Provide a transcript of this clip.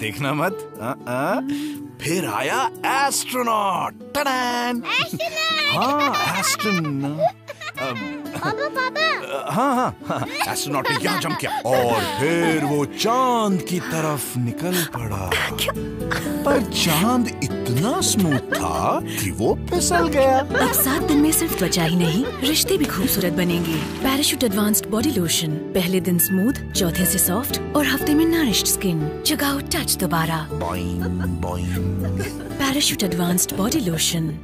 देखना मत। आ, आ, फिर आया एस्ट्रोनॉट। हाँ एस्ट्रोनॉट। पापा पापा हाँ हाँ हाँ एस्ट्रोनॉट ने यहाँ जंप किया। और फिर वो चाँद की तरफ़ निकल पड़ा। पर चाँद इतना स्मूथ था कि वो फिसल गया। अब सात दिन में सिर्फ़ त्वचा ही नहीं रिश्ते भी खूबसूरत बनेंगे। पैराशूट एडवांस्ड बॉडी लोशन पहले दिन स्मूथ चौथे से सॉफ्ट और हफ़्ते में नरिश्ड स्किन जगाओ टच दोबारा। Parachute advanced body lotion